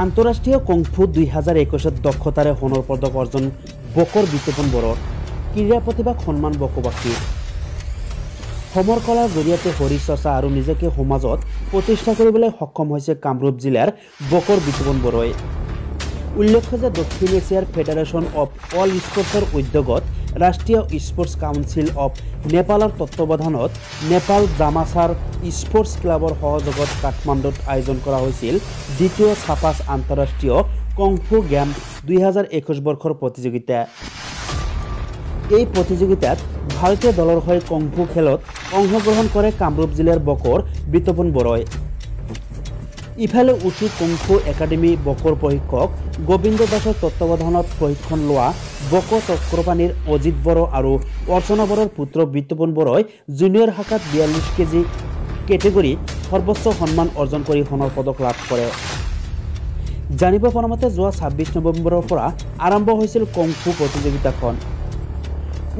আন্তঃৰাষ্ট্ৰীয় কংফু দুই হাজাৰ একৈছত দক্ষতাৰে সোণৰ পদক অৰ্জন বকৰ বিতোপন বৰৰ ক্ৰীড়া প্ৰতিভাক সন্মান বকবাসী। সমৰ কলাৰ জৰিয়তে শৰীৰ চৰ্চা আৰু নিজকে সমাজত প্ৰতিষ্ঠা কৰিবলৈ সক্ষম হৈছে কামৰূপ জিলাৰ বকৰ বিতোপন বৰই। উল্লেখ্য যে দক্ষিণ এছিয়াৰ ফেডাৰেশ্যন অৱ অল স্পৰ্টছৰ উদ্যোগত ৰাষ্ট্ৰীয় স্পৰ্টছ কাউন্সিল অৱ নেপালৰ তত্বাৱধানত নেপাল জামাচাৰ স্পৰ্টছ ক্লাবৰ সহযোগত কাঠমাণ্ডুত আয়োজন কৰা হৈছিল দ্বিতীয় ছাপাছ আন্তঃৰাষ্ট্ৰীয় কংফু গেম দুই হাজাৰ একৈছ বৰ্ষৰ প্ৰতিযোগিতা। এই প্ৰতিযোগিতাত ভাৰতীয় দলৰ হৈ কংফু খেলত অংশগ্ৰহণ কৰে কামৰূপ জিলাৰ বকৰ বিতপন বৰই। ইফালে উচু কংফু একাডেমী বকৰ প্ৰশিক্ষক গোবিন্দ দাসৰ তত্বাৱধানত প্ৰশিক্ষণ লোৱা বক চক্ৰপাণীৰ অজিত বড়ো আৰু অৰ্চনা বড়োৰ পুত্ৰ বিতপন বড়োই জুনিয়ৰ শাখাত বিয়াল্লিছ কেজি কেটেগৰীত সৰ্বোচ্চ সন্মান অৰ্জন কৰি সোণৰ পদক লাভ কৰে। জানিব পৰা মতে যোৱা ছাব্বিছ নৱেম্বৰৰ পৰা আৰম্ভ হৈছিল কংফু প্ৰতিযোগিতাখন।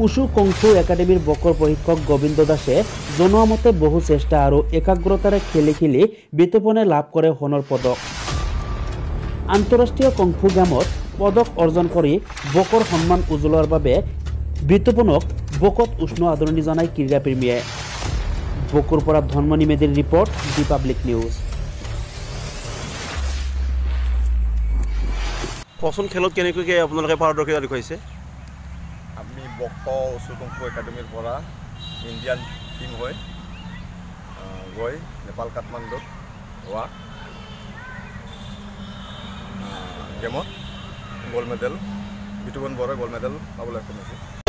উষু কংফু একাডেমীৰ বকৰ প্ৰশিক্ষক গোবিন্দ দাসে জনোৱা মতে বহু চেষ্টা আৰু একাগ্ৰতাৰে খেলি খেলি বিতোপনে লাভ কৰে সোণৰ পদক। আন্তঃৰাষ্ট্ৰীয় কংফু গেমত পদক অৰ্জন কৰি বকৰ সন্মান উজ্বলোৱাৰ বাবে বিতোপনক বকত উষ্ণ আদৰণি জনাই ক্ৰীড়াপ্ৰেমীয়ে। বকুৰ পৰা ধনমণি মেধিৰ ৰিপৰ্ট দি নিউজ। কচোন খেলত কেনেকুৱাকৈ আপোনালোকে পাৰদৰ্শিতা দেখুৱাইছে? আমি বক উচু কংফু একাডেমীৰ পৰা ইণ্ডিয়ান টীম হৈ গৈ নেপাল কাঠমাণ্ডুত হোৱা গেমত গ'ল্ড মেডেল বিতুপন বৰাই গ'ল্ড মেডেল পাবলৈ সক্ষম হৈছে